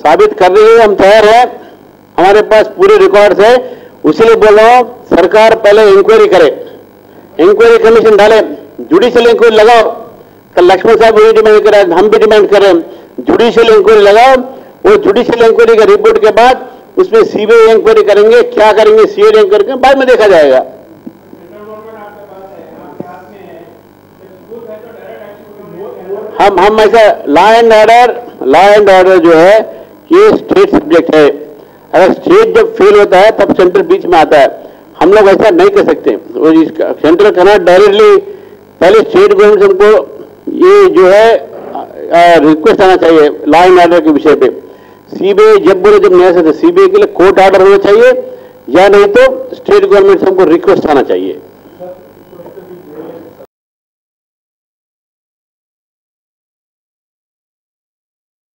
साबित कर रही है, हम तैयार हैं। हमारे पास पूरे रिकॉर्ड्स है। उसीलिए बोल रहा सरकार पहले इंक्वायरी करे। इंक्वायरी कमीशन डाले। जुडिशियल इंक्वायरी लगाओ। कल लक्ष्मण साहब वही डिमांड कर हम भी डिमांड कर जुडिशियल इंक्वायरी लगाओ। वो जुडिशियल इंक्वायरी का रिपोर्ट के बाद उसमें सीबीआई इंक्वायरी करेंगे, क्या करेंगे सीआईडी इंक्वायरी करेंगे, बाद में देखा जाएगा। हम हम ऐसा law and order law and order जो है ये स्टेट सब्जेक्ट है। अगर स्टेट जब फेल होता है, तब सेंटर बीच में आता है। हम लोग ऐसा नहीं कर सकते। वो सेंटर करना डायरेक्टली पहले स्टेट गवर्नमेंट हमको ये जो है रिक्वेस्ट आना चाहिए लॉ एंड ऑर्डर के विषय पे। सीबीआई जब बोले, जब नहीं सकते सीबीआई के लिए कोर्ट ऑर्डर होना चाहिए, या नहीं तो स्टेट गवर्नमेंट से हमको रिक्वेस्ट आना चाहिए।